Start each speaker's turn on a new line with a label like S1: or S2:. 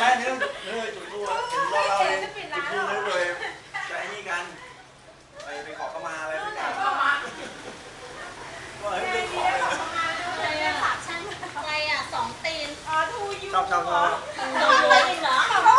S1: ไหมเนื้อเนื้อจุดตัวเห็นเราเราเองจุดตัวเลยจะไอ้นี่กันไปไปขอเข้ามาอะไรไปกอย่ว่าเฮ้ยเรื่งขอเลยะ
S2: สอะอะรอะสองตีน
S1: ชอบชอบชอบ